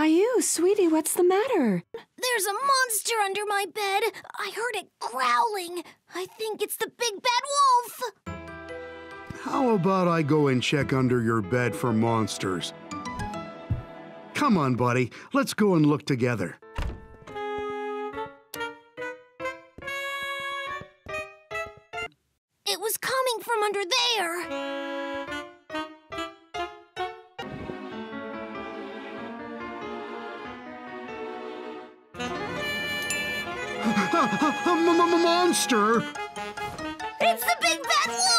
Caillou, sweetie, what's the matter? There's a monster under my bed. I heard it growling. I think it's the big bad wolf. How about I go and check under your bed for monsters? Come on, buddy. Let's go and look together. It was coming from under there. A m- m- monster! It's the big bad wolf!